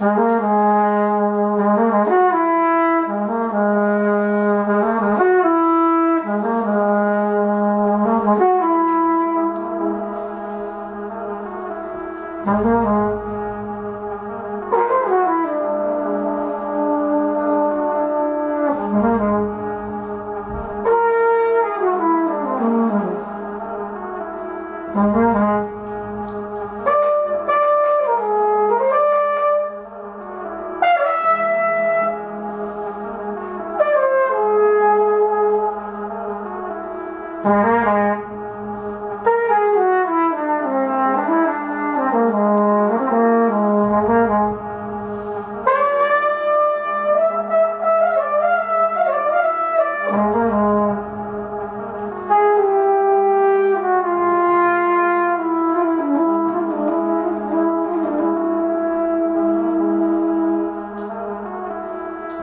Música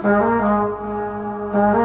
Bye.